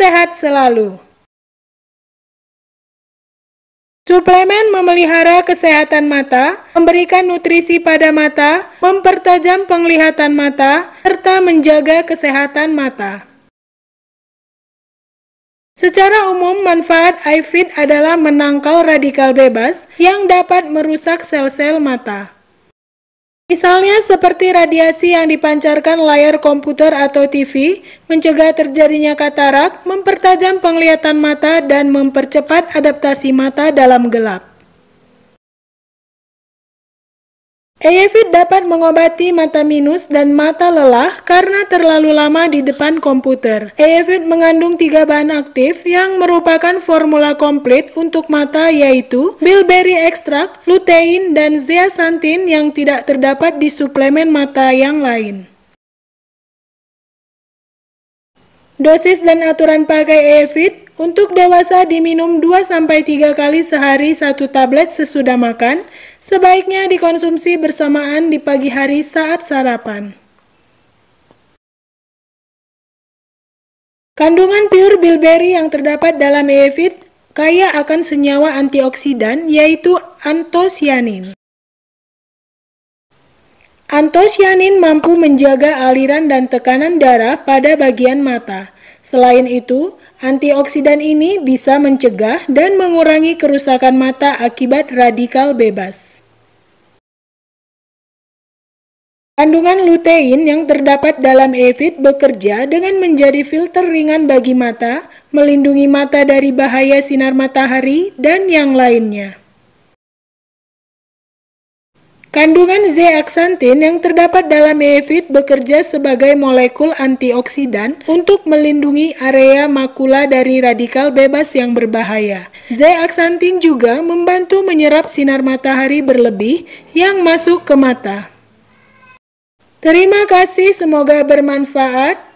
sehat selalu. Suplemen memelihara kesehatan mata, memberikan nutrisi pada mata, mempertajam penglihatan mata, serta menjaga kesehatan mata. Secara umum, manfaat iFit adalah menangkal radikal bebas yang dapat merusak sel-sel mata. Misalnya seperti radiasi yang dipancarkan layar komputer atau TV, mencegah terjadinya katarak, mempertajam penglihatan mata, dan mempercepat adaptasi mata dalam gelap. EYFIT dapat mengobati mata minus dan mata lelah karena terlalu lama di depan komputer. EYFIT mengandung tiga bahan aktif yang merupakan formula komplit untuk mata yaitu bilberry extract, lutein, dan zeaxanthin yang tidak terdapat di suplemen mata yang lain. Dosis dan aturan pakai EYFIT untuk dewasa diminum 2-3 kali sehari satu tablet sesudah makan, sebaiknya dikonsumsi bersamaan di pagi hari saat sarapan. Kandungan pure bilberry yang terdapat dalam EYFIT kaya akan senyawa antioksidan yaitu antosianin. Antosianin mampu menjaga aliran dan tekanan darah pada bagian mata. Selain itu, antioksidan ini bisa mencegah dan mengurangi kerusakan mata akibat radikal bebas. Kandungan lutein yang terdapat dalam EVIT bekerja dengan menjadi filter ringan bagi mata, melindungi mata dari bahaya sinar matahari, dan yang lainnya. Kandungan zeaxanthin yang terdapat dalam EFIT bekerja sebagai molekul antioksidan untuk melindungi area makula dari radikal bebas yang berbahaya. Zeaxanthin juga membantu menyerap sinar matahari berlebih yang masuk ke mata. Terima kasih, semoga bermanfaat.